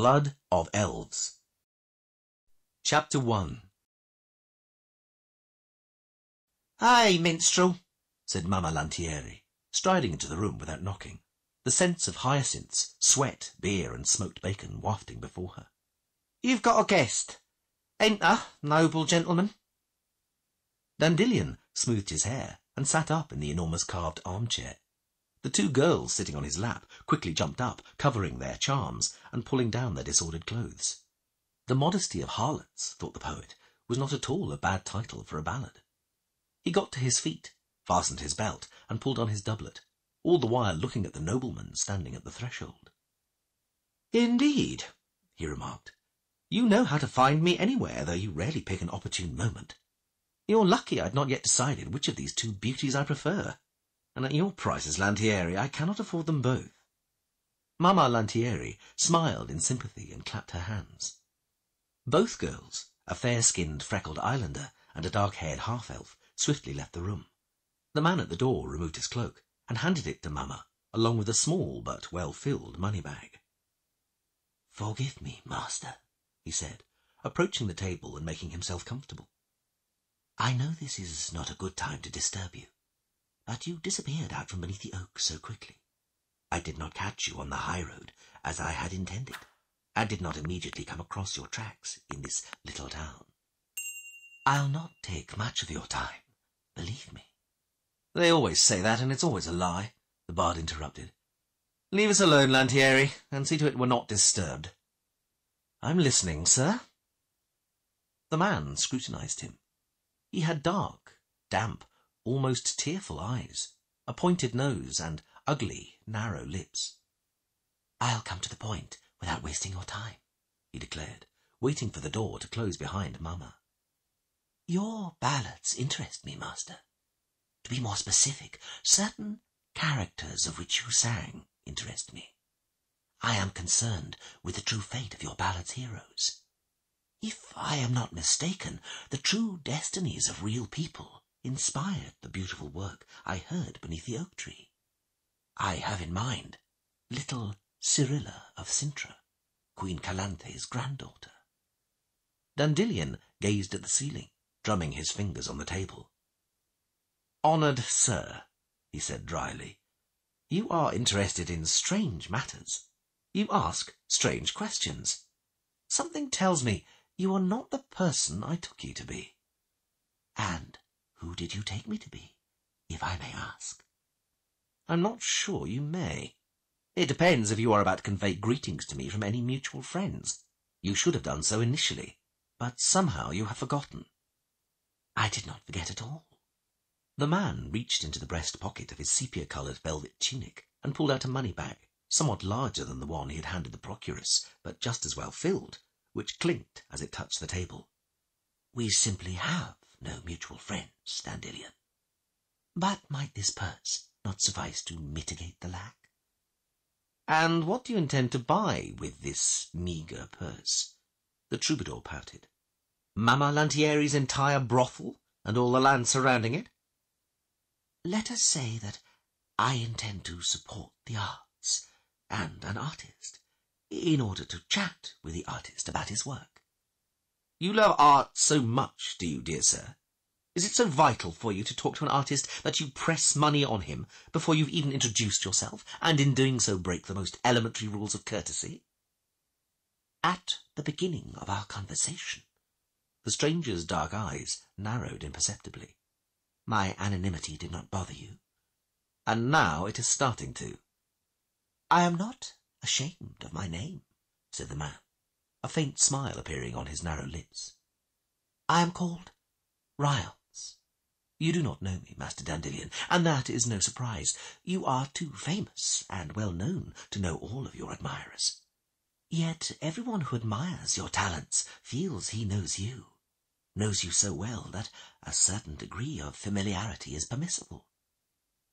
Blood of Elves. Chapter 1 Hi, minstrel, said Mamma Lantieri, striding into the room without knocking, the scents of hyacinths, sweat, beer, and smoked bacon wafting before her. You've got a guest. Enter, noble gentleman. Dandelion smoothed his hair and sat up in the enormous carved armchair. The two girls sitting on his lap quickly jumped up, covering their charms and pulling down their disordered clothes. The modesty of harlots, thought the poet, was not at all a bad title for a ballad. He got to his feet, fastened his belt, and pulled on his doublet, all the while looking at the nobleman standing at the threshold. Indeed, he remarked, you know how to find me anywhere, though you rarely pick an opportune moment. You're lucky I'd not yet decided which of these two beauties I prefer and at your prices, Lantieri, I cannot afford them both. Mamma Lantieri smiled in sympathy and clapped her hands. Both girls, a fair-skinned, freckled islander and a dark-haired half-elf, swiftly left the room. The man at the door removed his cloak and handed it to Mamma, along with a small but well-filled money bag. Forgive me, master, he said, approaching the table and making himself comfortable. I know this is not a good time to disturb you but you disappeared out from beneath the oak so quickly. I did not catch you on the high road, as I had intended, and did not immediately come across your tracks in this little town. I'll not take much of your time, believe me. They always say that, and it's always a lie, the bard interrupted. Leave us alone, Lantieri, and see to it we're not disturbed. I'm listening, sir. The man scrutinized him. He had dark, damp, almost tearful eyes, a pointed nose, and ugly, narrow lips. I'll come to the point without wasting your time, he declared, waiting for the door to close behind Mamma. Your ballads interest me, master. To be more specific, certain characters of which you sang interest me. I am concerned with the true fate of your ballad's heroes. If I am not mistaken, the true destinies of real people inspired the beautiful work I heard beneath the oak tree. I have in mind little Cirilla of Cintra, Queen Calanthe's granddaughter. Dandelion gazed at the ceiling, drumming his fingers on the table. Honoured sir, he said dryly, you are interested in strange matters. You ask strange questions. Something tells me you are not the person I took you to be. And who did you take me to be, if I may ask? I'm not sure you may. It depends if you are about to convey greetings to me from any mutual friends. You should have done so initially, but somehow you have forgotten. I did not forget at all. The man reached into the breast pocket of his sepia-coloured velvet tunic and pulled out a money bag, somewhat larger than the one he had handed the procuress, but just as well filled, which clinked as it touched the table. We simply have no mutual friends, Dandelion. But might this purse not suffice to mitigate the lack? And what do you intend to buy with this meagre purse? The troubadour pouted. Mamma Lantieri's entire brothel and all the land surrounding it? Let us say that I intend to support the arts and an artist in order to chat with the artist about his work. You love art so much, do you, dear sir? Is it so vital for you to talk to an artist that you press money on him before you've even introduced yourself, and in doing so break the most elementary rules of courtesy? At the beginning of our conversation, the stranger's dark eyes narrowed imperceptibly. My anonymity did not bother you. And now it is starting to. I am not ashamed of my name, said the man a faint smile appearing on his narrow lips. I am called Rience. You do not know me, Master Dandelion, and that is no surprise. You are too famous and well known to know all of your admirers. Yet everyone who admires your talents feels he knows you, knows you so well that a certain degree of familiarity is permissible.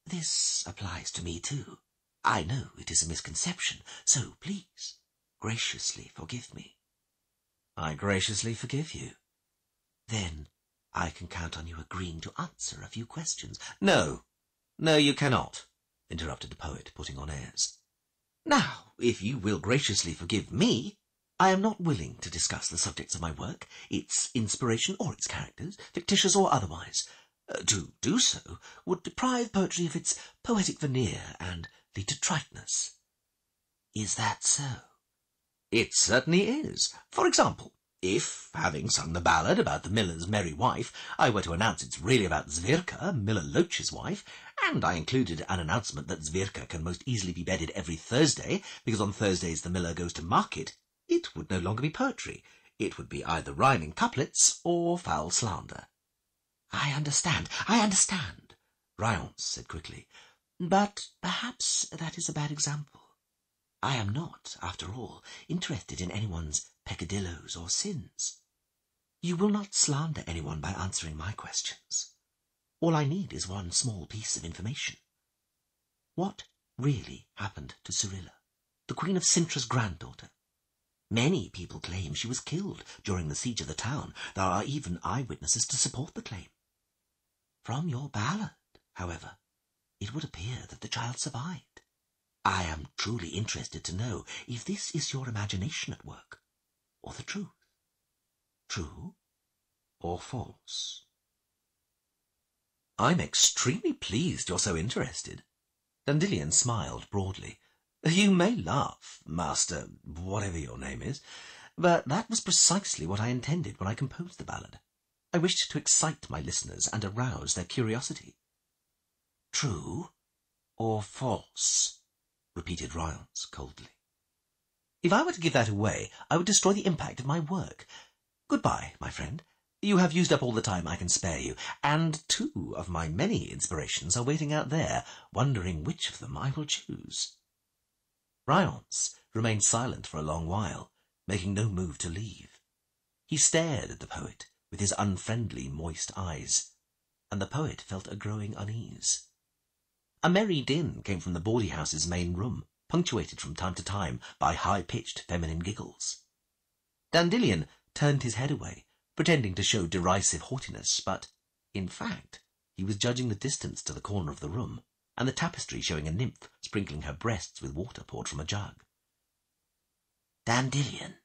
This applies to me too. I know it is a misconception, so please graciously forgive me. I graciously forgive you. Then I can count on you agreeing to answer a few questions. No, no, you cannot, interrupted the poet, putting on airs. Now, if you will graciously forgive me, I am not willing to discuss the subjects of my work, its inspiration or its characters, fictitious or otherwise. Uh, to do so would deprive poetry of its poetic veneer and to triteness. Is that so? It certainly is. For example, if, having sung the ballad about the miller's merry wife, I were to announce it's really about Zwirka, Miller Loach's wife, and I included an announcement that Zwirka can most easily be bedded every Thursday, because on Thursdays the miller goes to market, it would no longer be poetry. It would be either rhyming couplets or foul slander. I understand, I understand, Rience said quickly. But perhaps that is a bad example. I am not, after all, interested in anyone's peccadilloes or sins. You will not slander anyone by answering my questions. All I need is one small piece of information. What really happened to Cirilla, the Queen of Cintra's granddaughter? Many people claim she was killed during the siege of the town. There are even eyewitnesses to support the claim. From your ballad, however, it would appear that the child survived. I am truly interested to know if this is your imagination at work, or the truth. True or false? I'm extremely pleased you're so interested. Dandelion smiled broadly. You may laugh, Master, whatever your name is, but that was precisely what I intended when I composed the ballad. I wished to excite my listeners and arouse their curiosity. True or false? Repeated Rience coldly. If I were to give that away, I would destroy the impact of my work. Goodbye, my friend. You have used up all the time I can spare you, and two of my many inspirations are waiting out there, wondering which of them I will choose. Rience remained silent for a long while, making no move to leave. He stared at the poet with his unfriendly, moist eyes, and the poet felt a growing unease. A merry din came from the bawdy house's main room, punctuated from time to time by high-pitched feminine giggles. Dandelion turned his head away, pretending to show derisive haughtiness, but, in fact, he was judging the distance to the corner of the room and the tapestry showing a nymph sprinkling her breasts with water poured from a jug. Dandelion.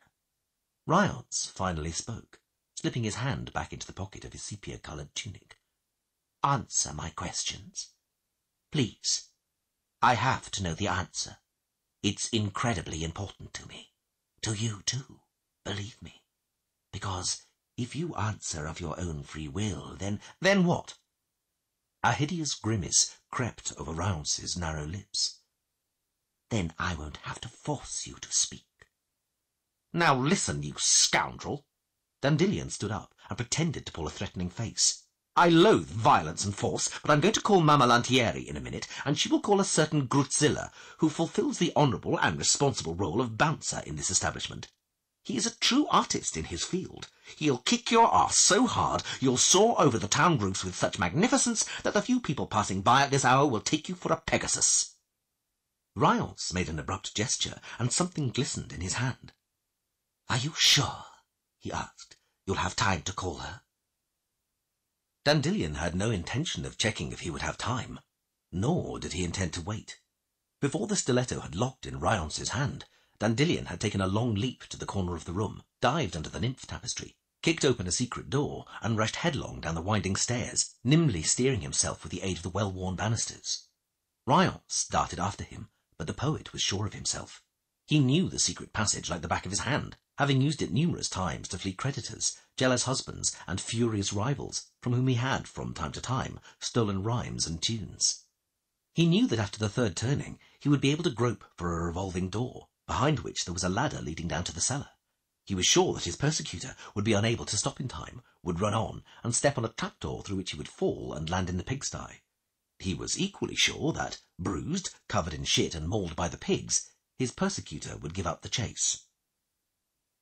Rience finally spoke, slipping his hand back into the pocket of his sepia-coloured tunic. Answer my questions. Please. I have to know the answer. It's incredibly important to me. To you, too, believe me. Because if you answer of your own free will, then... Then what? A hideous grimace crept over Rience's narrow lips. Then I won't have to force you to speak. Now listen, you scoundrel. Dandelion stood up and pretended to pull a threatening face. I loathe violence and force, but I'm going to call Mamma Lantieri in a minute, and she will call a certain Grutzilla, who fulfills the honourable and responsible role of bouncer in this establishment. He is a true artist in his field. He'll kick your ass so hard you'll soar over the town roofs with such magnificence that the few people passing by at this hour will take you for a Pegasus. Rience made an abrupt gesture, and something glistened in his hand. Are you sure, he asked, you'll have time to call her? Dandelion had no intention of checking if he would have time, nor did he intend to wait. Before the stiletto had locked in Rience's hand, Dandelion had taken a long leap to the corner of the room, dived under the nymph tapestry, kicked open a secret door, and rushed headlong down the winding stairs, nimbly steering himself with the aid of the well-worn banisters. Rience darted after him, but the poet was sure of himself. He knew the secret passage like the back of his hand, having used it numerous times to flee creditors, jealous husbands, and furious rivals, from whom he had, from time to time, stolen rhymes and tunes. He knew that after the third turning, he would be able to grope for a revolving door, behind which there was a ladder leading down to the cellar. He was sure that his persecutor would be unable to stop in time, would run on, and step on a trapdoor through which he would fall and land in the pigsty. He was equally sure that, bruised, covered in shit and mauled by the pigs, his persecutor would give up the chase.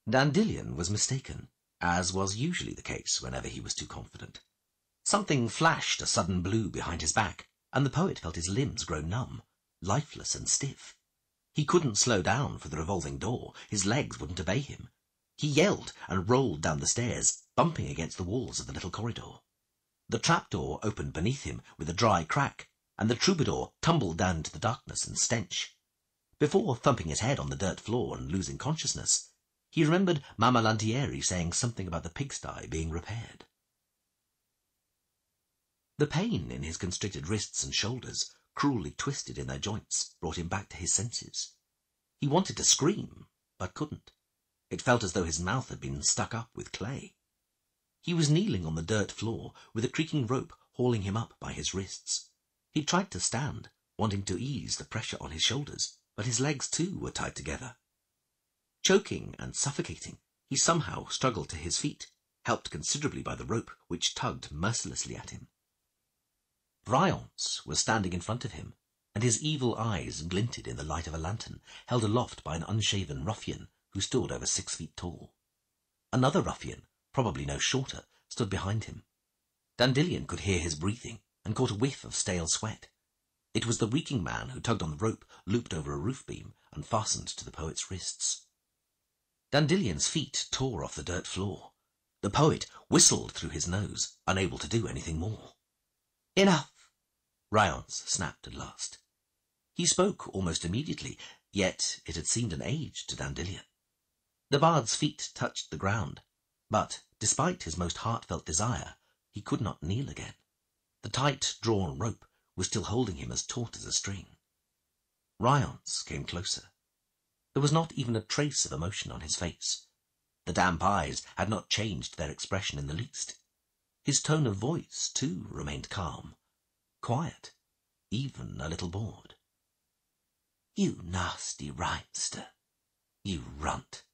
Dandelion was mistaken, as was usually the case whenever he was too confident. Something flashed a sudden blue behind his back, and the poet felt his limbs grow numb, lifeless and stiff. He couldn't slow down for the revolving door. His legs wouldn't obey him. He yelled and rolled down the stairs, bumping against the walls of the little corridor. The trapdoor opened beneath him with a dry crack, and the troubadour tumbled down into the darkness and stench. Before thumping his head on the dirt floor and losing consciousness, He remembered Mamma Lantieri saying something about the pigsty being repaired. The pain in his constricted wrists and shoulders, cruelly twisted in their joints, brought him back to his senses. He wanted to scream, but couldn't. It felt as though his mouth had been stuck up with clay. He was kneeling on the dirt floor, with a creaking rope hauling him up by his wrists. He tried to stand, wanting to ease the pressure on his shoulders, but his legs too were tied together. Choking and suffocating, he somehow struggled to his feet, helped considerably by the rope which tugged mercilessly at him. Rience was standing in front of him, and his evil eyes glinted in the light of a lantern held aloft by an unshaven ruffian who stood over six feet tall. Another ruffian, probably no shorter, stood behind him. Dandelion could hear his breathing and caught a whiff of stale sweat. It was the reeking man who tugged on the rope looped over a roof beam and fastened to the poet's wrists. Dandelion's feet tore off the dirt floor. The poet whistled through his nose, unable to do anything more. Enough! Rience snapped at last. He spoke almost immediately, yet it had seemed an age to Dandelion. The bard's feet touched the ground, but, despite his most heartfelt desire, he could not kneel again. The tight drawn rope was still holding him as taut as a string. Rience came closer. There was not even a trace of emotion on his face. The damp eyes had not changed their expression in the least. His tone of voice, too, remained calm, quiet, even a little bored. You nasty rhymester, you runt,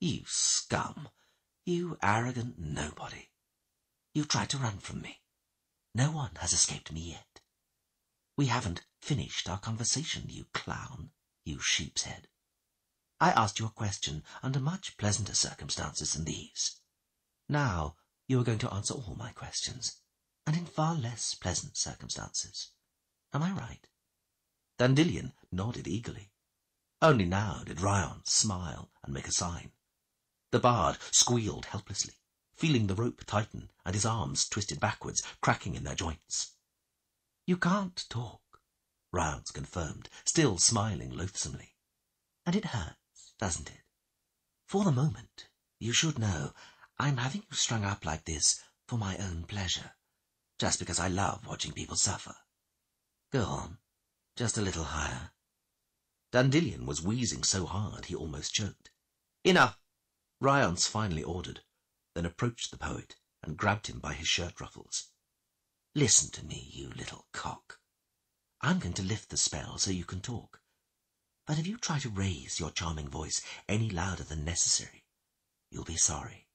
you scum, you arrogant nobody. You've tried to run from me. No one has escaped me yet. We haven't finished our conversation, you clown, you sheep's head. I asked you a question under much pleasanter circumstances than these. Now you are going to answer all my questions, and in far less pleasant circumstances. Am I right? Dandelion nodded eagerly. Only now did Rience smile and make a sign. The bard squealed helplessly, feeling the rope tighten and his arms twisted backwards, cracking in their joints. You can't talk, Rience confirmed, still smiling loathsomely. And it hurts doesn't it? For the moment, you should know I'm having you strung up like this for my own pleasure, just because I love watching people suffer. Go on, just a little higher. Dandelion was wheezing so hard he almost choked. Enough! Rience finally ordered, then approached the poet and grabbed him by his shirt ruffles. Listen to me, you little cock. I'm going to lift the spell so you can talk. But if you try to raise your charming voice any louder than necessary, you'll be sorry.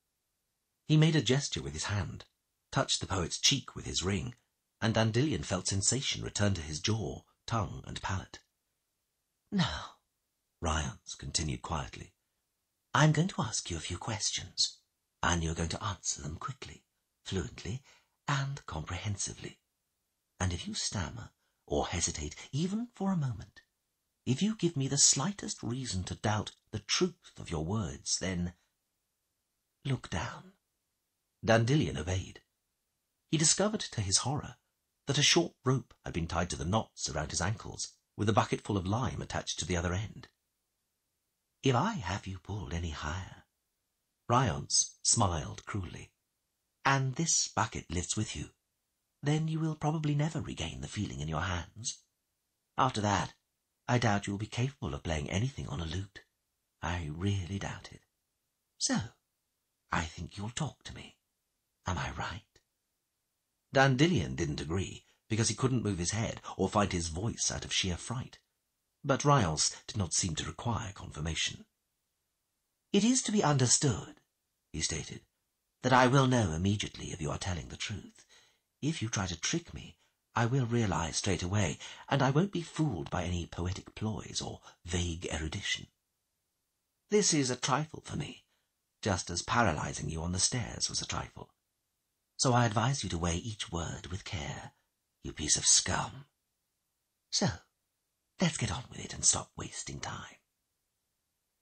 He made a gesture with his hand, touched the poet's cheek with his ring, and Dandelion felt sensation return to his jaw, tongue, and palate. Now, Rience continued quietly, I'm going to ask you a few questions, and you're going to answer them quickly, fluently, and comprehensively. And if you stammer or hesitate even for a moment, if you give me the slightest reason to doubt the truth of your words, then look down. Dandelion obeyed. He discovered to his horror that a short rope had been tied to the knots around his ankles, with a bucket full of lime attached to the other end. If I have you pulled any higher, Rience smiled cruelly, and this bucket lifts with you, then you will probably never regain the feeling in your hands. After that, I doubt you will be capable of playing anything on a lute. I really doubt it. So, I think you'll talk to me. Am I right? Dandelion didn't agree, because he couldn't move his head or find his voice out of sheer fright. But Rience did not seem to require confirmation. It is to be understood, he stated, that I will know immediately if you are telling the truth. If you try to trick me, I will realize straight away, and I won't be fooled by any poetic ploys or vague erudition. This is a trifle for me, just as paralyzing you on the stairs was a trifle. So I advise you to weigh each word with care, you piece of scum. So, let's get on with it and stop wasting time.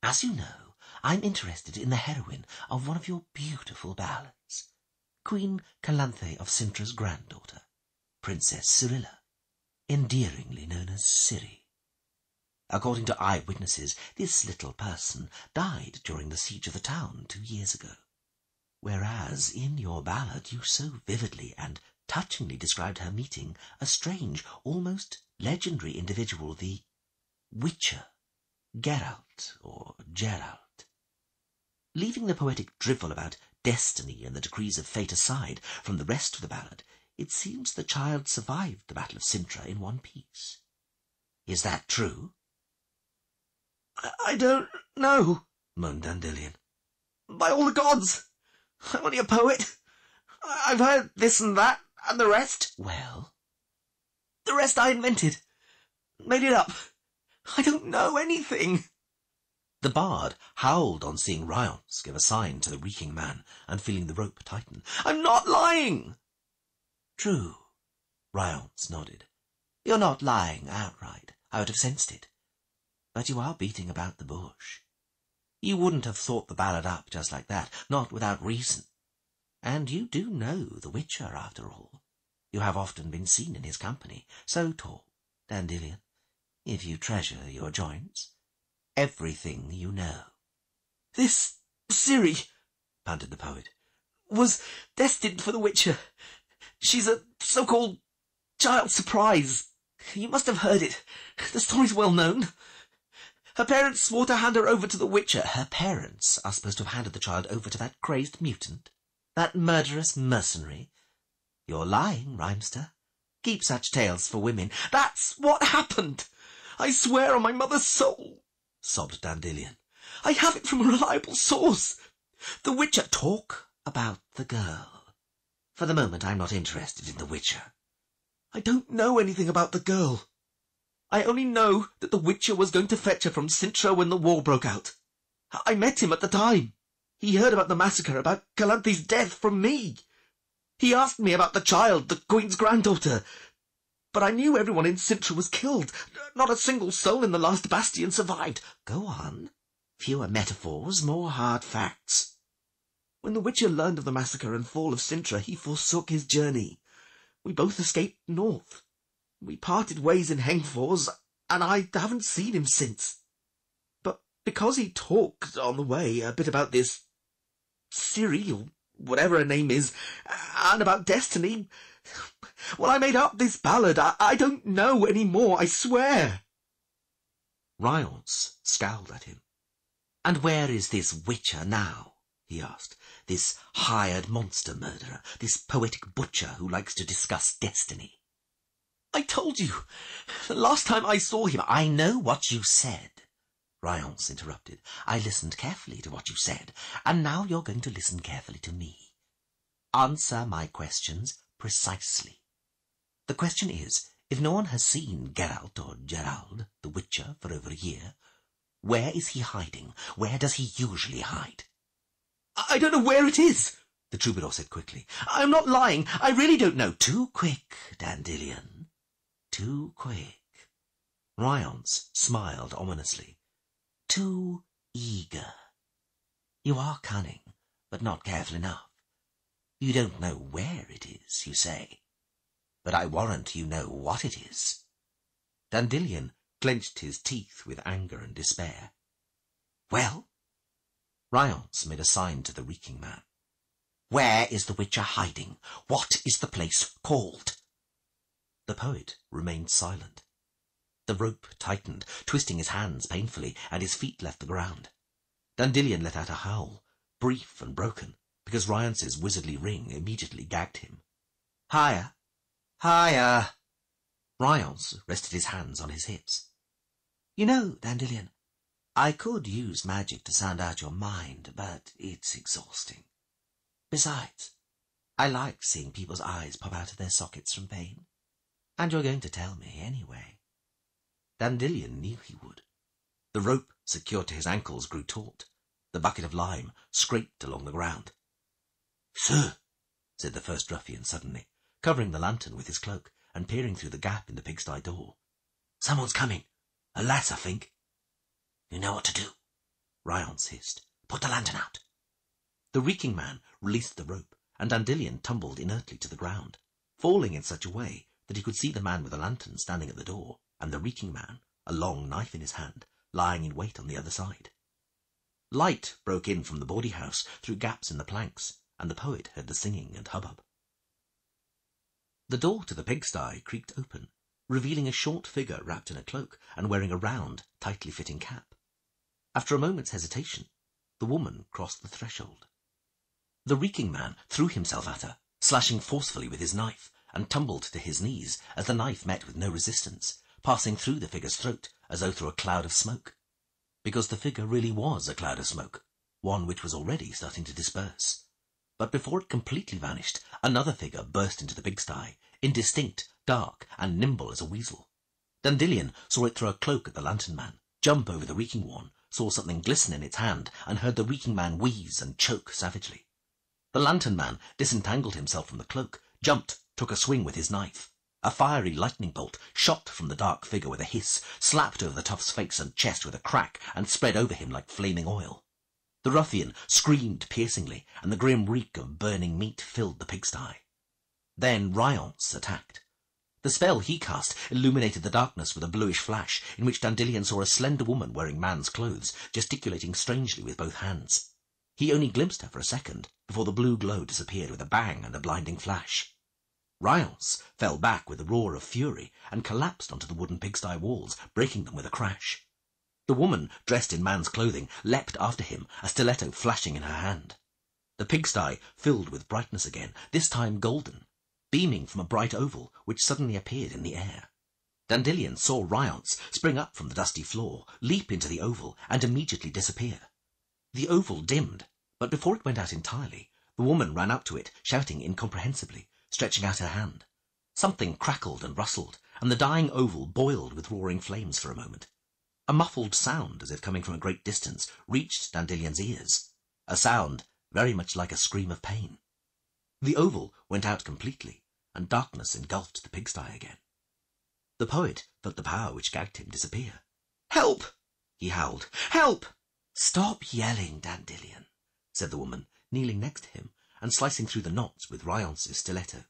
As you know, I'm interested in the heroine of one of your beautiful ballads, Queen Calanthe of Cintra's granddaughter. Princess Cirilla, endearingly known as Ciri. According to eyewitnesses, this little person died during the siege of the town two years ago. Whereas in your ballad you so vividly and touchingly described her meeting a strange, almost legendary individual, the Witcher, Geralt or Gerald. Leaving the poetic drivel about destiny and the decrees of fate aside from the rest of the ballad, it seems the child survived the Battle of Cintra in one piece. Is that true? I don't know, moaned Dandelion. By all the gods! I'm only a poet. I've heard this and that, and the rest. Well? The rest I invented. Made it up. I don't know anything. The bard howled on seeing Rience give a sign to the reeking man and feeling the rope tighten. I'm not lying. True. Rience nodded. You're not lying outright. I would have sensed it. But you are beating about the bush. You wouldn't have thought the ballad up just like that, not without reason. And you do know the Witcher, after all. You have often been seen in his company. So talk, Dandelion, if you treasure your joints. Everything you know. This Ciri, panted the poet, was destined for the Witcher. She's a so-called child surprise. You must have heard it. The story's well known. Her parents swore to hand her over to the Witcher. Her parents are supposed to have handed the child over to that crazed mutant? That murderous mercenary? You're lying, Rhymester. Keep such tales for women. That's what happened. I swear on my mother's soul, sobbed Dandelion. I have it from a reliable source. The Witcher... Talk about the girl. For the moment, I'm not interested in the Witcher. I don't know anything about the girl. I only know that the Witcher was going to fetch her from Cintra when the war broke out. I met him at the time. He heard about the massacre, about Calanthe's death from me. He asked me about the child, the Queen's granddaughter. But I knew everyone in Cintra was killed. Not a single soul in the last bastion survived. Go on. Fewer metaphors, more hard facts. When the Witcher learned of the massacre and fall of Cintra, he forsook his journey. We both escaped north. We parted ways in Hengfors, and I haven't seen him since. But because he talked on the way a bit about this Ciri, or whatever her name is, and about destiny, well, I made up this ballad. I, I don't know any more, I swear. Rience scowled at him. And where is this Witcher now? he asked. This hired monster murderer, this poetic butcher who likes to discuss destiny. I told you. The last time I saw him... I know what you said, Rience interrupted. I listened carefully to what you said, and now you're going to listen carefully to me. Answer my questions precisely. The question is, if no one has seen Geralt or Gerald, the Witcher, for over a year, where is he hiding? Where does he usually hide? I don't know where it is, the troubadour said quickly. I'm not lying. I really don't know. Too quick, Dandelion too quick. Rience smiled ominously. Too eager. You are cunning, but not careful enough. You don't know where it is, you say. But I warrant you know what it is. Dandelion clenched his teeth with anger and despair. Well? Rience made a sign to the reeking man. Where is the Witcher hiding? What is the place called? The poet remained silent. The rope tightened, twisting his hands painfully, and his feet left the ground. Dandelion let out a howl, brief and broken, because Rience's wizardly ring immediately gagged him. Higher! Higher! Rience rested his hands on his hips. You know, Dandelion, I could use magic to sound out your mind, but it's exhausting. Besides, I like seeing people's eyes pop out of their sockets from pain. And you're going to tell me anyway. Dandelion knew he would. The rope secured to his ankles grew taut. The bucket of lime scraped along the ground. Sir, said the first ruffian suddenly, covering the lantern with his cloak and peering through the gap in the pigsty door. Someone's coming. A lass, I think. You know what to do, Rience hissed. Put the lantern out. The reeking man released the rope, and Dandelion tumbled inertly to the ground, falling in such a way that he could see the man with the lantern standing at the door, and the reeking man, a long knife in his hand, lying in wait on the other side. Light broke in from the bawdy house through gaps in the planks, and the poet heard the singing and hubbub. The door to the pigsty creaked open, revealing a short figure wrapped in a cloak and wearing a round, tightly fitting cap. After a moment's hesitation, the woman crossed the threshold. The reeking man threw himself at her, slashing forcefully with his knife, and tumbled to his knees as the knife met with no resistance, passing through the figure's throat as though through a cloud of smoke. Because the figure really was a cloud of smoke, one which was already starting to disperse. But before it completely vanished, another figure burst into the pigsty, indistinct, dark, and nimble as a weasel. Dandelion saw it throw a cloak at the lantern man, jump over the reeking one, saw something glisten in its hand, and heard the reeking man wheeze and choke savagely. The lantern man disentangled himself from the cloak, jumped, took a swing with his knife. A fiery lightning bolt shot from the dark figure with a hiss, slapped over the tough's face and chest with a crack, and spread over him like flaming oil. The ruffian screamed piercingly, and the grim reek of burning meat filled the pigsty. Then Rience attacked. The spell he cast illuminated the darkness with a bluish flash, in which Dandelion saw a slender woman wearing man's clothes, gesticulating strangely with both hands. He only glimpsed her for a second, before the blue glow disappeared with a bang and a blinding flash. Rience fell back with a roar of fury and collapsed onto the wooden pigsty walls, breaking them with a crash. The woman, dressed in man's clothing, leapt after him, a stiletto flashing in her hand. The pigsty filled with brightness again, this time golden, beaming from a bright oval which suddenly appeared in the air. Dandelion saw Rience spring up from the dusty floor, leap into the oval, and immediately disappear. The oval dimmed, but before it went out entirely, the woman ran up to it, shouting incomprehensibly, stretching out her hand. Something crackled and rustled, and the dying oval boiled with roaring flames for a moment. A muffled sound, as if coming from a great distance, reached Dandelion's ears. A sound very much like a scream of pain. The oval went out completely, and darkness engulfed the pigsty again. The poet felt the power which gagged him disappear. Help! he howled. Help! Stop yelling, Dandelion," said the woman, kneeling next to him and slicing through the knots with Rience's stiletto.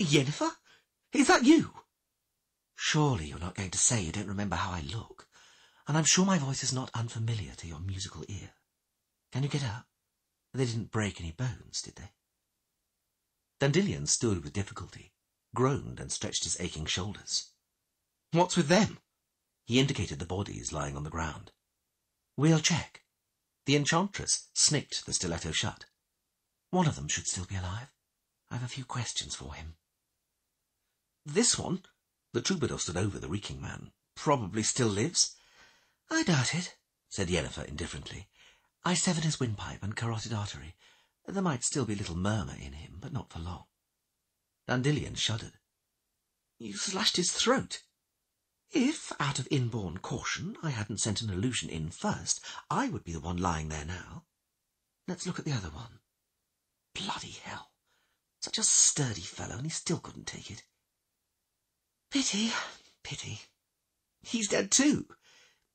Yennefer? Is that you? Surely you're not going to say you don't remember how I look, and I'm sure my voice is not unfamiliar to your musical ear. Can you get up? They didn't break any bones, did they? Dandelion stood with difficulty, groaned and stretched his aching shoulders. What's with them? He indicated the bodies lying on the ground. We'll check. The enchantress snicked the stiletto shut. One of them should still be alive. I've a few questions for him. This one, the troubadour stood over the reeking man, probably still lives? I doubt it, said Yennefer indifferently. I severed his windpipe and carotid artery. There might still be a little murmur in him, but not for long. Dandelion shuddered. You slashed his throat. If, out of inborn caution, I hadn't sent an illusion in first, I would be the one lying there now. Let's look at the other one. Bloody hell. Such a sturdy fellow, and he still couldn't take it. Pity, pity. He's dead too.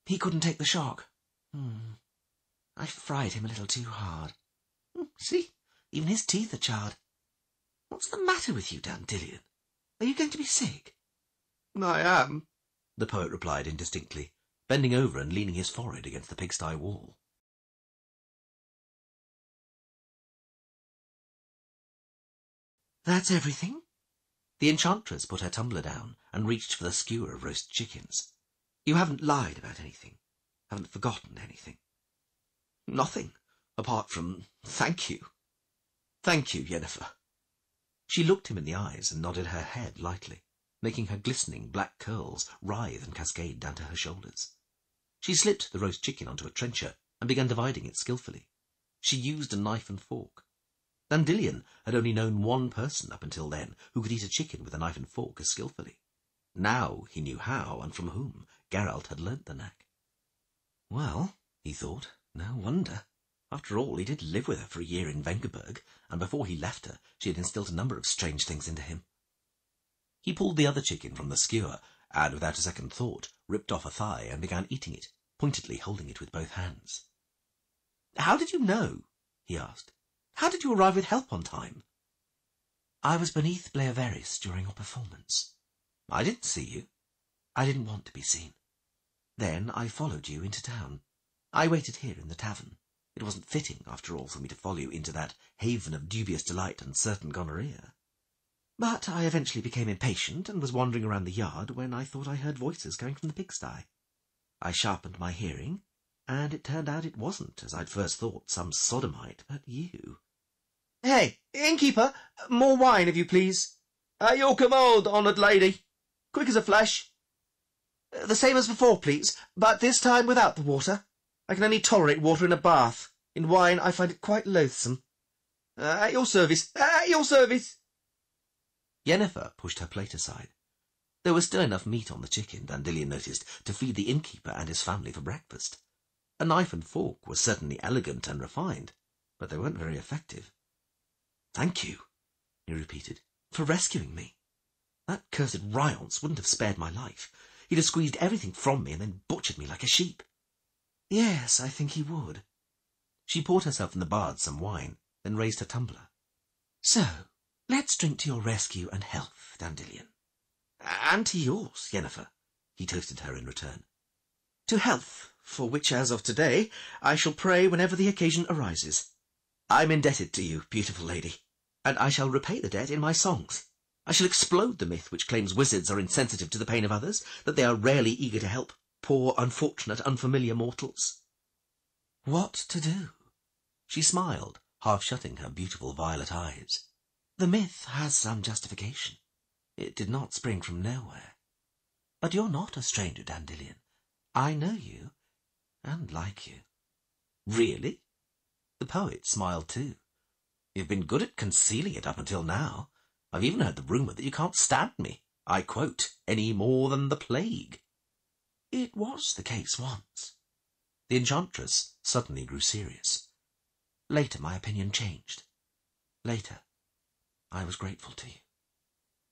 He couldn't take the shock. Hmm. I fried him a little too hard. See, even his teeth are charred. What's the matter with you, Dandelion? Are you going to be sick? I am, the poet replied indistinctly, bending over and leaning his forehead against the pigsty wall. That's everything? The enchantress put her tumbler down and reached for the skewer of roast chickens. You haven't lied about anything, haven't forgotten anything. Nothing, apart from thank you. Thank you, Yennefer. She looked him in the eyes and nodded her head lightly making her glistening black curls writhe and cascade down to her shoulders. She slipped the roast chicken onto a trencher and began dividing it skilfully. She used a knife and fork. Dandelion had only known one person up until then who could eat a chicken with a knife and fork as skilfully. Now he knew how and from whom Geralt had learnt the knack. Well, he thought, no wonder. After all, he did live with her for a year in Vengerberg, and before he left her, she had instilled a number of strange things into him. He pulled the other chicken from the skewer, and without a second thought, ripped off a thigh and began eating it, pointedly holding it with both hands. How did you know? he asked. How did you arrive with help on time? I was beneath Bleobheris during your performance. I didn't see you. I didn't want to be seen. Then I followed you into town. I waited here in the tavern. It wasn't fitting, after all, for me to follow you into that haven of dubious delight and certain gonorrhea. But I eventually became impatient and was wandering around the yard when I thought I heard voices coming from the pigsty. I sharpened my hearing, and it turned out it wasn't, as I'd first thought, some sodomite, but you. Hey, innkeeper, more wine, if you please. Uh, At your command, honoured lady. Quick as a flash. Uh, the same as before, please, but this time without the water. I can only tolerate water in a bath. In wine, I find it quite loathsome. Uh, at your service. At your service. Yennefer pushed her plate aside. There was still enough meat on the chicken, Dandelion noticed, to feed the innkeeper and his family for breakfast. A knife and fork were certainly elegant and refined, but they weren't very effective. Thank you, he repeated, for rescuing me. That cursed Rience wouldn't have spared my life. He'd have squeezed everything from me and then butchered me like a sheep. Yes, I think he would. She poured herself and the bard some wine, then raised her tumbler. So, let's drink to your rescue and health, Dandelion. And to yours, Yennefer, he toasted her in return. To health, for which, as of today, I shall pray whenever the occasion arises. I'm indebted to you, beautiful lady, and I shall repay the debt in my songs. I shall explode the myth which claims wizards are insensitive to the pain of others, that they are rarely eager to help poor, unfortunate, unfamiliar mortals. What to do? She smiled, half shutting her beautiful violet eyes. The myth has some justification. It did not spring from nowhere. But you're not a stranger, Dandelion. I know you, and like you. Really? The poet smiled too. You've been good at concealing it up until now. I've even heard the rumour that you can't stand me. I quote, any more than the plague. It was the case once. The enchantress suddenly grew serious. Later my opinion changed. Later, I was grateful to you.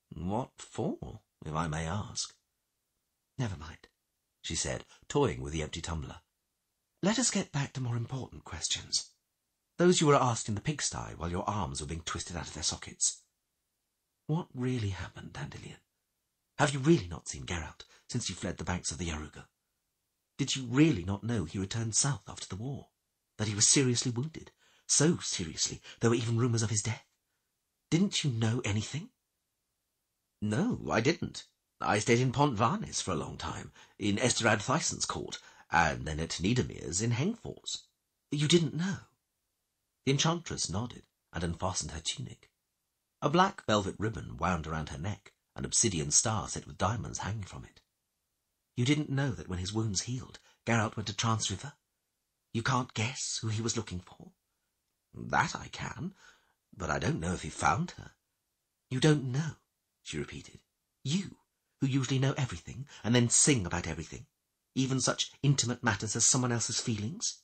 What for, if I may ask? Never mind, she said, toying with the empty tumbler. Let us get back to more important questions. Those you were asked in the pigsty while your arms were being twisted out of their sockets. What really happened, Dandelion? Have you really not seen Geralt since you fled the banks of the Yaruga? Did you really not know he returned south after the war? That he was seriously wounded? So seriously, there were even rumours of his death. Didn't you know anything? No, I didn't. I stayed in Pont Vanis for a long time, in Esterad Thyssen's court, and then at Niedamir's in Hengfors. You didn't know? The enchantress nodded and unfastened her tunic. A black velvet ribbon wound around her neck, an obsidian star set with diamonds hanging from it. You didn't know that when his wounds healed, Geralt went to Trance River? You can't guess who he was looking for? That I can, but I don't know if he found her. You don't know, she repeated. You, who usually know everything, and then sing about everything, even such intimate matters as someone else's feelings?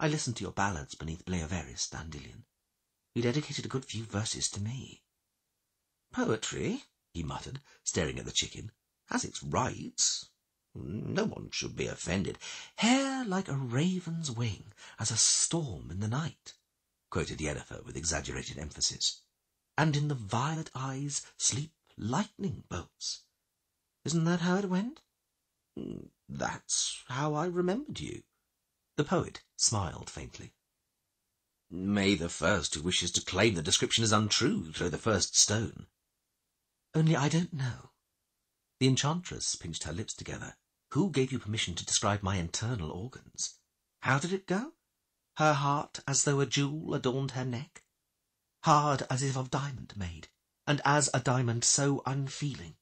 I listened to your ballads beneath Bleobheris, Dandelion. You dedicated a good few verses to me. Poetry, he muttered, staring at the chicken, has its rights. No one should be offended. Hair like a raven's wing, as a storm in the night, quoted Yennefer with exaggerated emphasis. And in the violet eyes sleep lightning bolts. Isn't that how it went? Mm, that's how I remembered you. The poet smiled faintly. May the first who wishes to claim the description is untrue throw the first stone. Only I don't know. The enchantress pinched her lips together. Who gave you permission to describe my internal organs? How did it go? Her heart as though a jewel adorned her neck? Hard as if of diamond made, and as a diamond so unfeeling.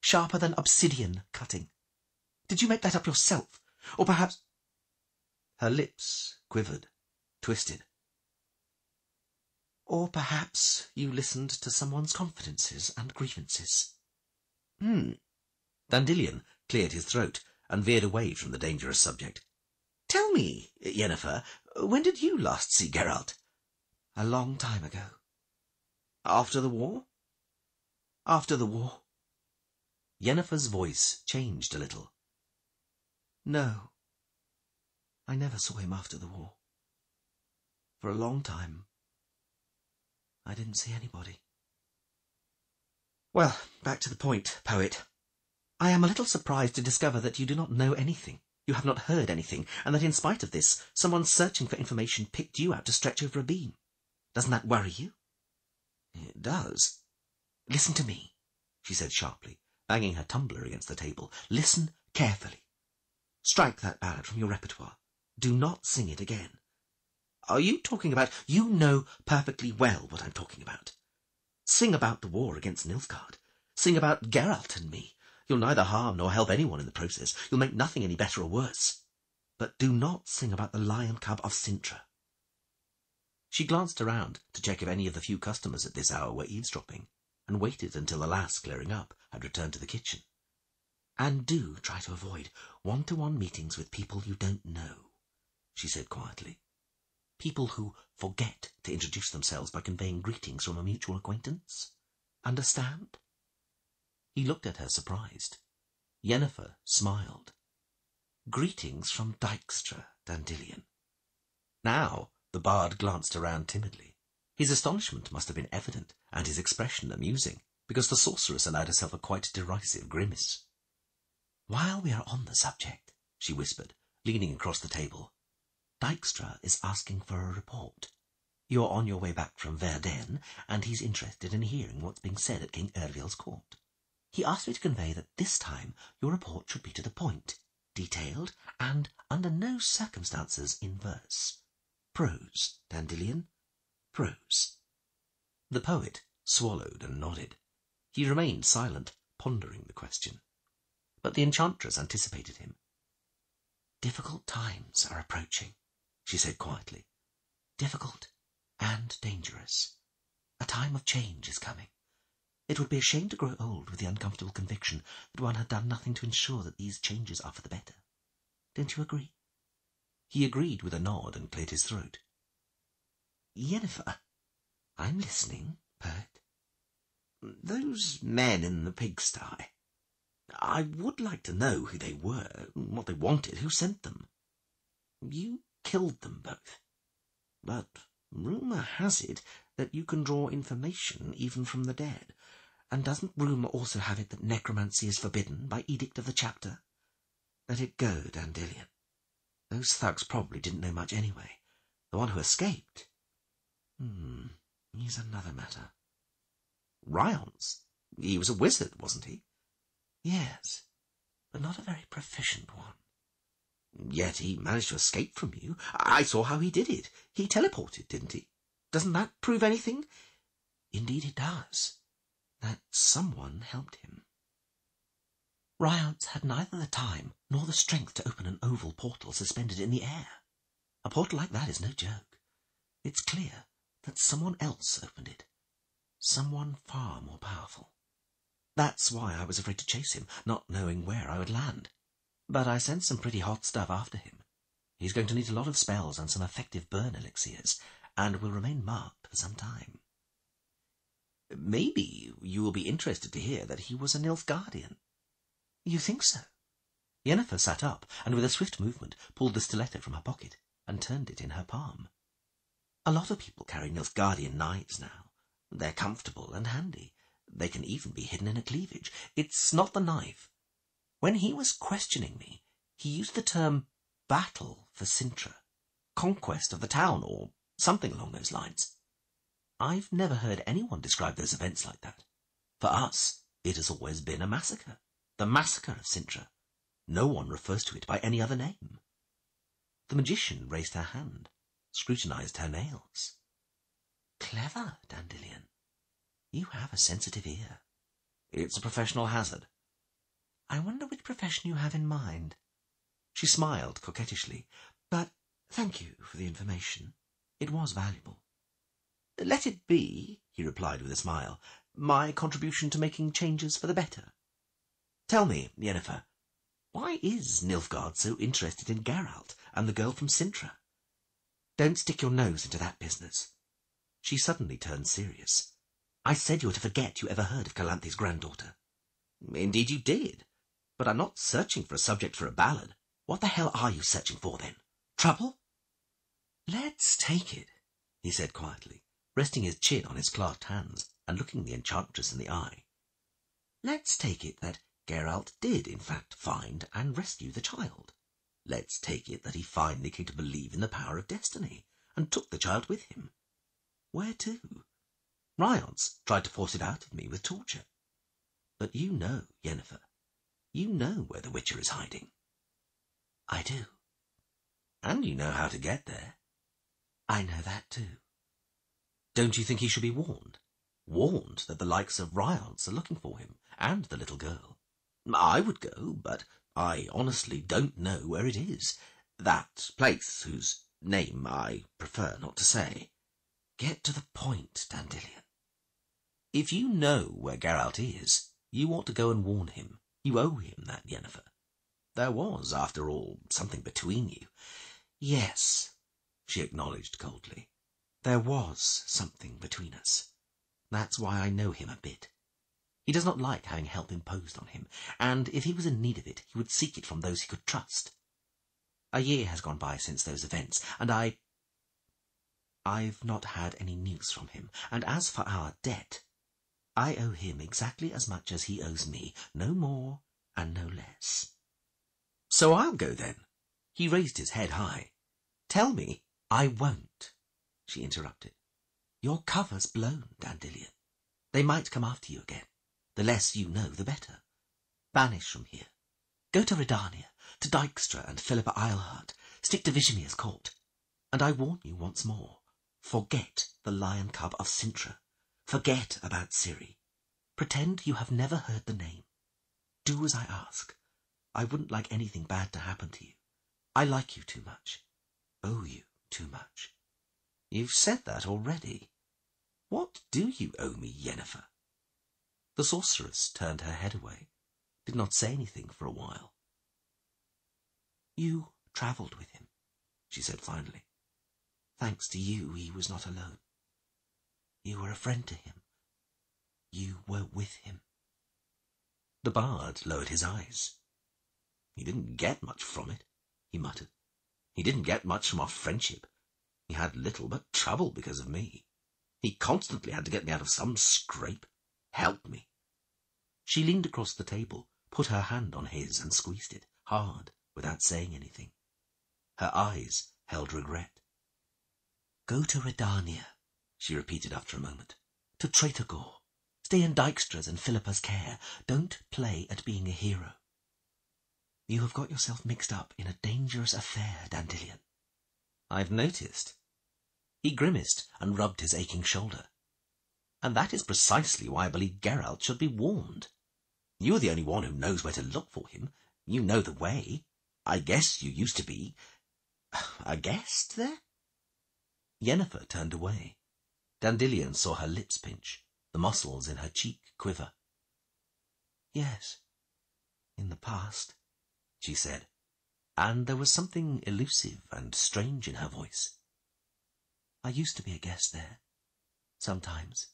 Sharper than obsidian cutting. Did you make that up yourself? Or perhaps... Her lips quivered, twisted. Or perhaps you listened to someone's confidences and grievances. Hmm. Dandelion cleared his throat and veered away from the dangerous subject. Tell me, Yennefer, when did you last see Geralt? A long time ago. After the war? After the war. Yennefer's voice changed a little. No. I never saw him after the war. For a long time, I didn't see anybody. Well, back to the point, poet. I am a little surprised to discover that you do not know anything. You have not heard anything, and that in spite of this, someone searching for information picked you out to stretch over a beam. Doesn't that worry you? It does. Listen to me, she said sharply, banging her tumbler against the table. Listen carefully. Strike that ballad from your repertoire. Do not sing it again. Are you talking about... You know perfectly well what I'm talking about. Sing about the war against Nilfgaard. Sing about Geralt and me. You'll neither harm nor help anyone in the process. You'll make nothing any better or worse. But do not sing about the lion cub of Cintra. She glanced around to check if any of the few customers at this hour were eavesdropping, and waited until the lass, clearing up, had returned to the kitchen. And do try to avoid one-to-one meetings with people you don't know, she said quietly. People who forget to introduce themselves by conveying greetings from a mutual acquaintance. Understand? He looked at her surprised. Yennefer smiled. Greetings from Dijkstra, Dandelion. Now the bard glanced around timidly. His astonishment must have been evident, and his expression amusing, because the sorceress allowed herself a quite derisive grimace. While we are on the subject, she whispered, leaning across the table, Dijkstra is asking for a report. You're on your way back from Verden, and he's interested in hearing what's being said at King Ervyll's court. He asked me to convey that this time your report should be to the point, detailed, and under no circumstances in verse. Prose, Dandelion, prose. The poet swallowed and nodded. He remained silent, pondering the question. But the enchantress anticipated him. Difficult times are approaching, she said quietly. Difficult and dangerous. A time of change is coming. It would be a shame to grow old with the uncomfortable conviction that one had done nothing to ensure that these changes are for the better. Don't you agree? He agreed with a nod and cleared his throat. Yennefer, I'm listening, poet. Those men in the pigsty. I would like to know who they were, what they wanted, who sent them. You killed them both. But rumour has it that you can draw information even from the dead. And doesn't rumour also have it that necromancy is forbidden by edict of the chapter? Let it go, Dandelion. Those thugs probably didn't know much anyway. The one who escaped. Hmm, he's another matter. Rience? He was a wizard, wasn't he? Yes, but not a very proficient one. Yet he managed to escape from you. I saw how he did it. He teleported, didn't he? Doesn't that prove anything? Indeed it does that someone helped him. Rience had neither the time nor the strength to open an oval portal suspended in the air. A portal like that is no joke. It's clear that someone else opened it. Someone far more powerful. That's why I was afraid to chase him, not knowing where I would land. But I sent some pretty hot stuff after him. He's going to need a lot of spells and some effective burn elixirs, and will remain marked for some time. Maybe you will be interested to hear that he was a Nilfgaardian. You think so? Yennefer sat up, and with a swift movement pulled the stiletto from her pocket and turned it in her palm. A lot of people carry Nilfgaardian knives now. They're comfortable and handy. They can even be hidden in a cleavage. It's not the knife. When he was questioning me, he used the term battle for Cintra, conquest of the town, or something along those lines. I've never heard anyone describe those events like that. For us, it has always been a massacre. The massacre of Cintra. No one refers to it by any other name. The magician raised her hand, scrutinized her nails. Clever, Dandelion. You have a sensitive ear. It's a professional hazard. I wonder which profession you have in mind. She smiled coquettishly, but thank you for the information. It was valuable. Let it be, he replied with a smile, my contribution to making changes for the better. Tell me, Yennefer, why is Nilfgaard so interested in Geralt and the girl from Cintra? Don't stick your nose into that business. She suddenly turned serious. I said you were to forget you ever heard of Calanthe's granddaughter. Indeed you did. But I'm not searching for a subject for a ballad. What the hell are you searching for, then? Trouble? Let's take it, he said quietly resting his chin on his clasped hands and looking the enchantress in the eye. Let's take it that Geralt did, in fact, find and rescue the child. Let's take it that he finally came to believe in the power of destiny and took the child with him. Where to? Rience tried to force it out of me with torture. But you know, Yennefer, you know where the Witcher is hiding. I do. And you know how to get there. I know that too. Don't you think he should be warned? Warned that the likes of Rience are looking for him and the little girl. I would go, but I honestly don't know where it is. That place whose name I prefer not to say. Get to the point, Dandelion. If you know where Geralt is, you ought to go and warn him. You owe him that, Yennefer. There was, after all, something between you. Yes, she acknowledged coldly. There was something between us. That's why I know him a bit. He does not like having help imposed on him, and if he was in need of it, he would seek it from those he could trust. A year has gone by since those events, and I... I've not had any news from him, and as for our debt, I owe him exactly as much as he owes me, no more and no less. So I'll go then. He raised his head high. Tell me. I won't, she interrupted. Your cover's blown, Dandelion. They might come after you again. The less you know, the better. Banish from here. Go to Redania, to Dijkstra and Philippa Eilhart. Stick to Vizimir's court. And I warn you once more, forget the lion cub of Cintra. Forget about Ciri. Pretend you have never heard the name. Do as I ask. I wouldn't like anything bad to happen to you. I like you too much. Owe you too much. You've said that already. What do you owe me, Yennefer? The sorceress turned her head away, did not say anything for a while. You travelled with him, she said finally. Thanks to you, he was not alone. You were a friend to him. You were with him. The bard lowered his eyes. He didn't get much from it, he muttered. He didn't get much from our friendship. He had little but trouble because of me. He constantly had to get me out of some scrape. Help me. She leaned across the table, put her hand on his and squeezed it, hard, without saying anything. Her eyes held regret. Go to Redania, she repeated after a moment. To Tretogor. Stay in Dijkstra's and Philippa's care. Don't play at being a hero. You have got yourself mixed up in a dangerous affair, Dandelion. I've noticed. He grimaced and rubbed his aching shoulder. And that is precisely why I believe Geralt should be warned. You're the only one who knows where to look for him. You know the way. I guess you used to be a guest there? Yennefer turned away. Dandelion saw her lips pinch, the muscles in her cheek quiver. Yes, in the past, she said, and there was something elusive and strange in her voice. I used to be a guest there, sometimes,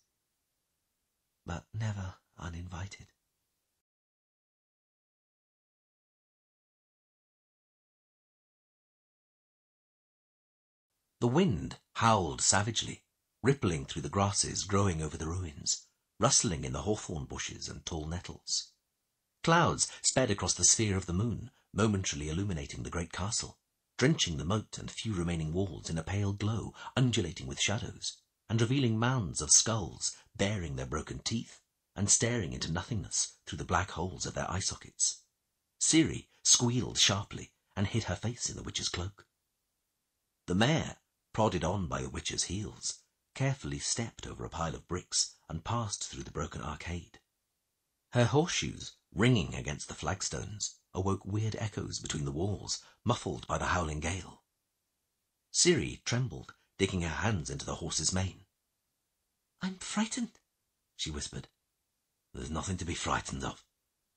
but never uninvited. The wind howled savagely, rippling through the grasses growing over the ruins, rustling in the hawthorn bushes and tall nettles. Clouds sped across the sphere of the moon, momentarily illuminating the great castle, drenching the moat and few remaining walls in a pale glow, undulating with shadows, and revealing mounds of skulls baring their broken teeth and staring into nothingness through the black holes of their eye sockets. Ciri squealed sharply and hid her face in the witch's cloak. The mare, prodded on by the witch's heels, carefully stepped over a pile of bricks and passed through the broken arcade. Her horseshoes, ringing against the flagstones, awoke weird echoes between the walls, muffled by the howling gale. Ciri trembled, digging her hands into the horse's mane. I'm frightened, she whispered. There's nothing to be frightened of,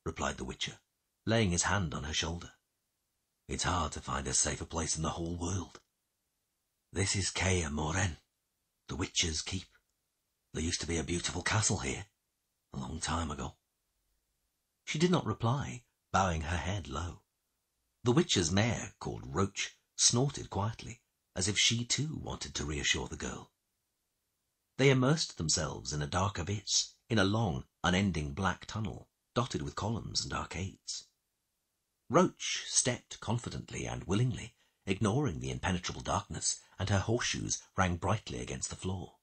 replied the Witcher, laying his hand on her shoulder. It's hard to find a safer place in the whole world. This is Kaer Morhen, the Witcher's Keep. There used to be a beautiful castle here, a long time ago. She did not reply, bowing her head low. The Witcher's mare, called Roach, snorted quietly, as if she too wanted to reassure the girl. They immersed themselves in a dark abyss, in a long, unending black tunnel, dotted with columns and arcades. Roach stepped confidently and willingly, ignoring the impenetrable darkness, and her horseshoes rang brightly against the floor.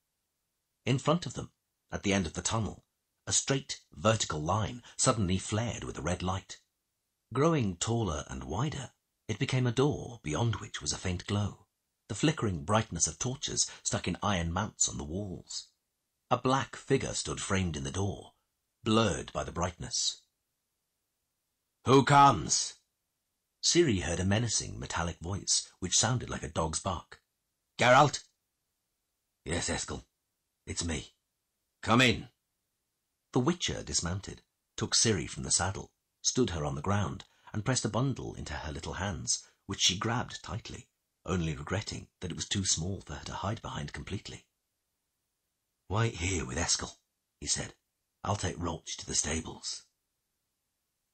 In front of them, at the end of the tunnel, a straight vertical line suddenly flared with a red light. Growing taller and wider, it became a door beyond which was a faint glow, the flickering brightness of torches stuck in iron mounts on the walls. A black figure stood framed in the door, blurred by the brightness. Who comes? Ciri heard a menacing metallic voice, which sounded like a dog's bark. Geralt? Yes, Eskel. It's me. Come in. The Witcher dismounted, took Ciri from the saddle, stood her on the ground, and pressed a bundle into her little hands, which she grabbed tightly, only regretting that it was too small for her to hide behind completely. Wait here with Eskel, he said. I'll take Roach to the stables.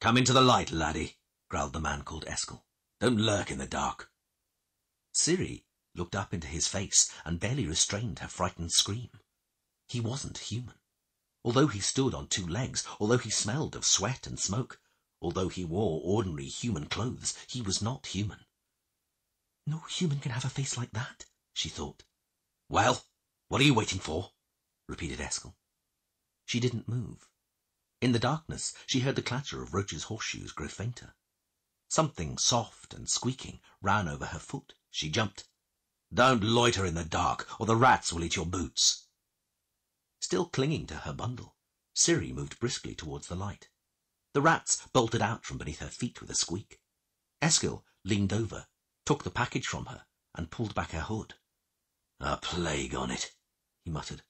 Come into the light, laddie, growled the man called Eskel. Don't lurk in the dark. Ciri looked up into his face and barely restrained her frightened scream. He wasn't human. Although he stood on two legs, although he smelled of sweat and smoke, although he wore ordinary human clothes, he was not human. No human can have a face like that, she thought. Well, what are you waiting for? repeated Eskel. She didn't move. In the darkness, she heard the clatter of Roach's horseshoes grow fainter. Something soft and squeaking ran over her foot. She jumped. Don't loiter in the dark, or the rats will eat your boots. Still clinging to her bundle, Ciri moved briskly towards the light. The rats bolted out from beneath her feet with a squeak. Eskel leaned over, took the package from her, and pulled back her hood. A plague on it, he muttered.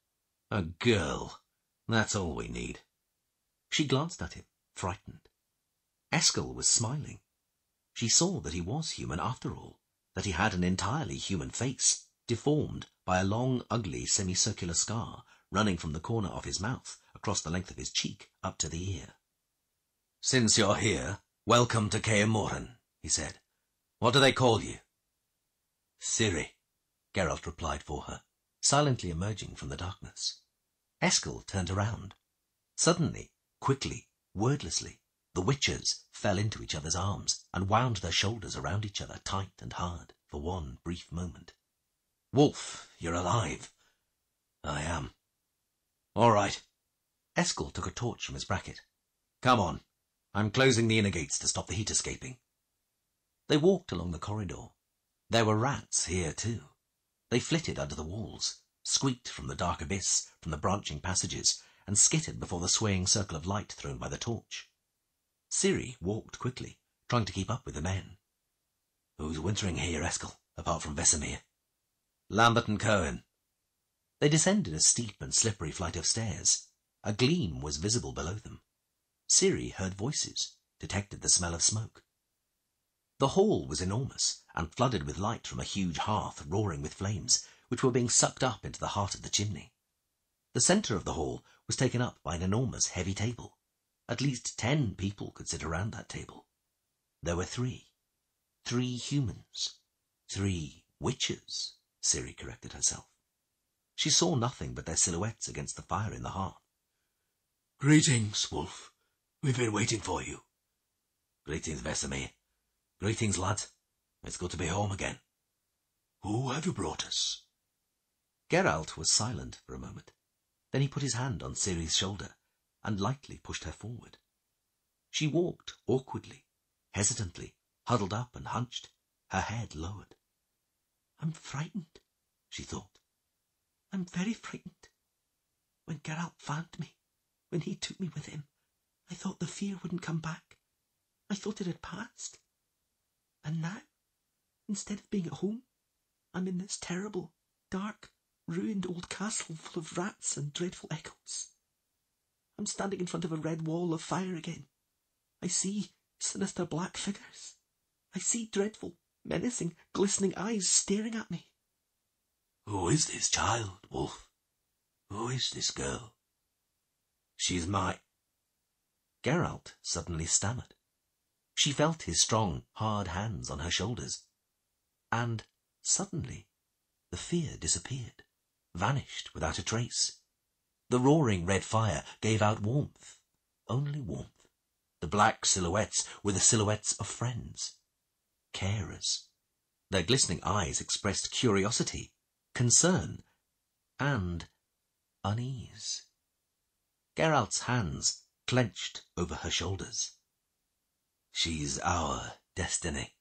A girl. That's all we need. She glanced at him, frightened. Eskel was smiling. She saw that he was human after all, that he had an entirely human face, deformed by a long, ugly, semicircular scar running from the corner of his mouth across the length of his cheek up to the ear. Since you're here, welcome to Kaer he said. What do they call you? Ciri, Geralt replied for her, silently emerging from the darkness. Eskel turned around. Suddenly, quickly, wordlessly, the witchers fell into each other's arms and wound their shoulders around each other tight and hard for one brief moment. Wolf, you're alive. I am, all right. Eskel took a torch from his bracket. Come on. I'm closing the inner gates to stop the heat escaping. They walked along the corridor. There were rats here, too. They flitted under the walls, squeaked from the dark abyss, from the branching passages, and skittered before the swaying circle of light thrown by the torch. Ciri walked quickly, trying to keep up with the men. Who's wintering here, Eskel, apart from Vesemir? Lambert and Coën, they descended a steep and slippery flight of stairs. A gleam was visible below them. Ciri heard voices, detected the smell of smoke. The hall was enormous and flooded with light from a huge hearth roaring with flames, which were being sucked up into the heart of the chimney. The centre of the hall was taken up by an enormous heavy table. At least ten people could sit around that table. There were three. Three humans. Three witches, Ciri corrected herself. She saw nothing but their silhouettes against the fire in the hearth. Greetings, Wolf. We've been waiting for you. Greetings, Vesemir. Greetings, lad. It's good to be home again. Who have you brought us? Geralt was silent for a moment. Then he put his hand on Ciri's shoulder and lightly pushed her forward. She walked awkwardly, hesitantly, huddled up and hunched, her head lowered. I'm frightened, she thought. I'm very frightened. When Geralt found me, when he took me with him, I thought the fear wouldn't come back. I thought it had passed. And now, instead of being at home, I'm in this terrible, dark, ruined old castle full of rats and dreadful echoes. I'm standing in front of a red wall of fire again. I see sinister black figures. I see dreadful, menacing, glistening eyes staring at me. Who is this child, Wolf? Who is this girl? She's my... Geralt suddenly stammered. She felt his strong, hard hands on her shoulders. And suddenly the fear disappeared, vanished without a trace. The roaring red fire gave out warmth, only warmth. The black silhouettes were the silhouettes of friends, carers. Their glistening eyes expressed curiosity, concern, and unease. Geralt's hands clenched over her shoulders. She's our destiny,